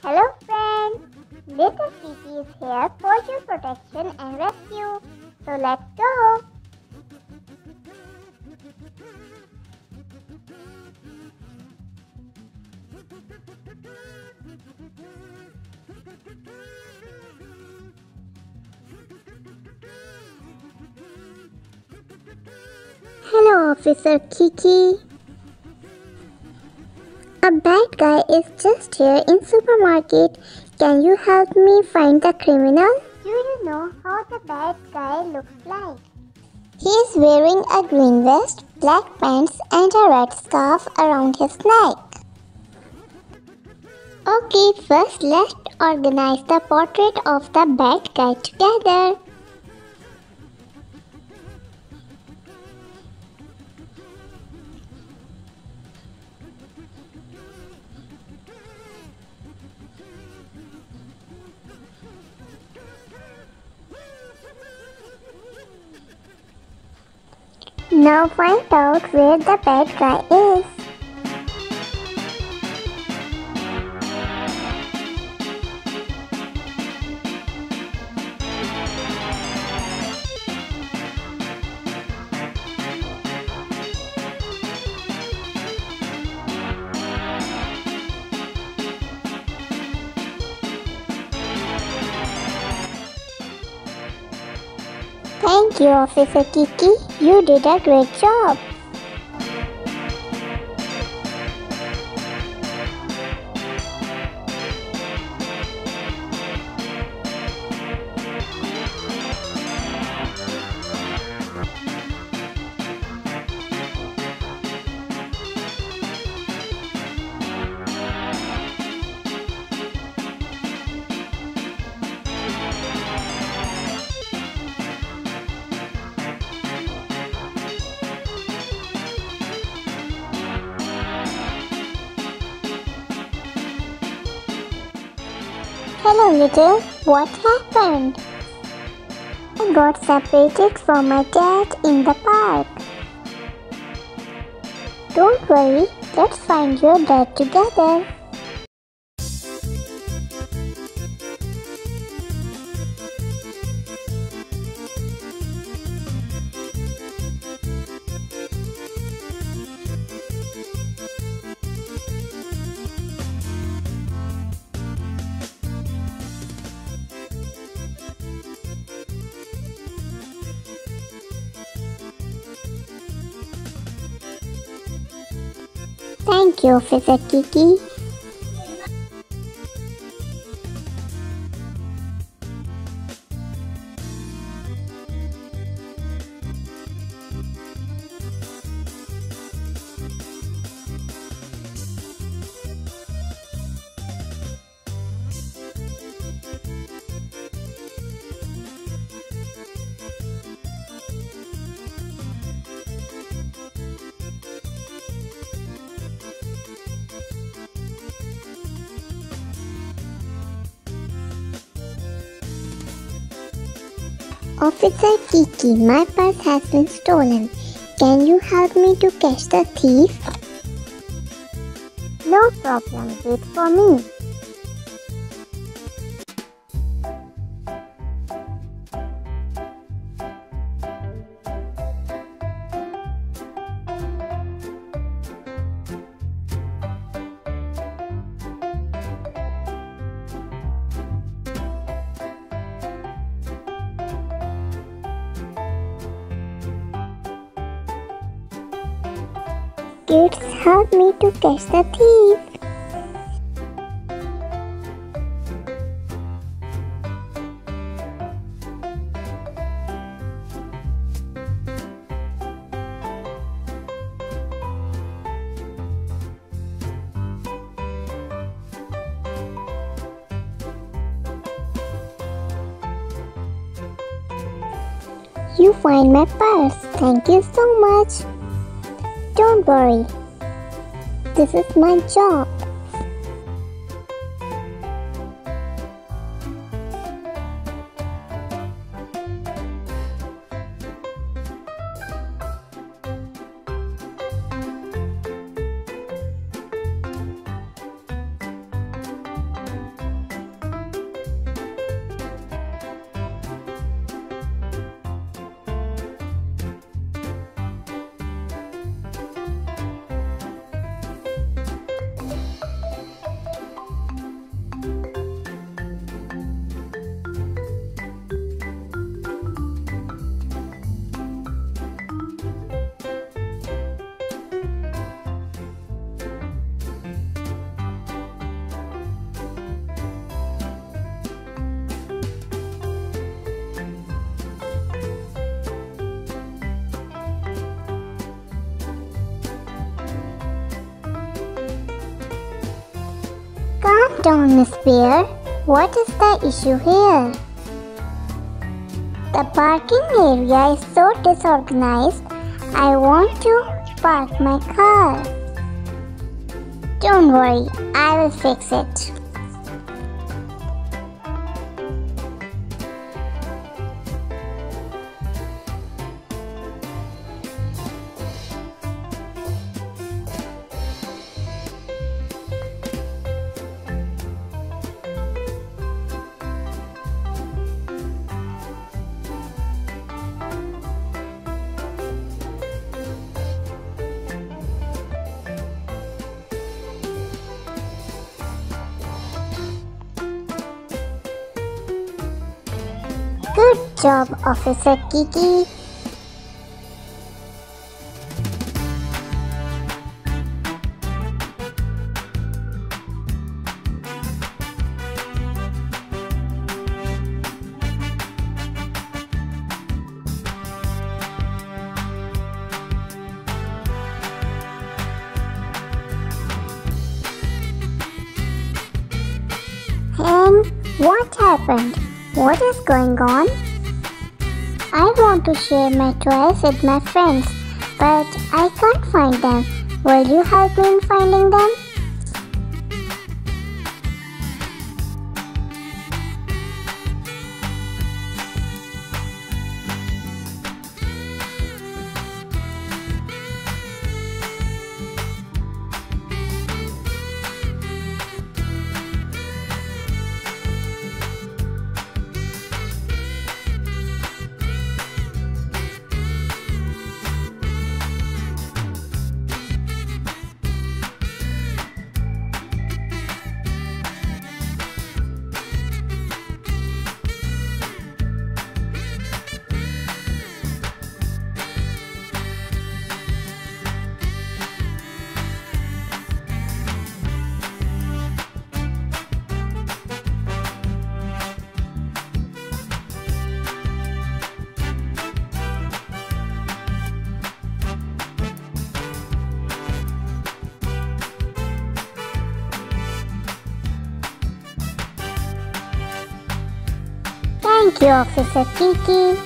Hello friends, Little Kiki is here for your protection and rescue. So let's go. Hello, Officer Kiki. A bad guy is just here in supermarket. Can you help me find the criminal? Do you know how the bad guy looks like? He is wearing a green vest, black pants and a red scarf around his neck. Okay, first let's organize the portrait of the bad guy together. Now find out where the bad guy is. Thank Officer Kiki. You did a great job. Hello, little. What happened? I got separated from my dad in the park. Don't worry, let's find your dad together. Thank you, Officer Kiki. Officer Kiki, my purse has been stolen. Can you help me to catch the thief? No problem, wait for me. Kids, help me to catch the thief. You find my purse. Thank you so much. Don't worry. This is my job. Don't Bear, what is the issue here? The parking area is so disorganized. I want to park my car. Don't worry, I will fix it. Good job, Officer Kiki. And what happened? What is going on? I want to share my toys with my friends, but I can't find them. Will you help me in finding them? Thank you, Officer Kiki.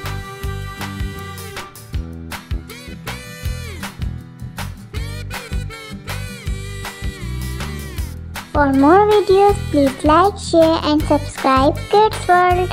For more videos, please like, share and subscribe Kids World.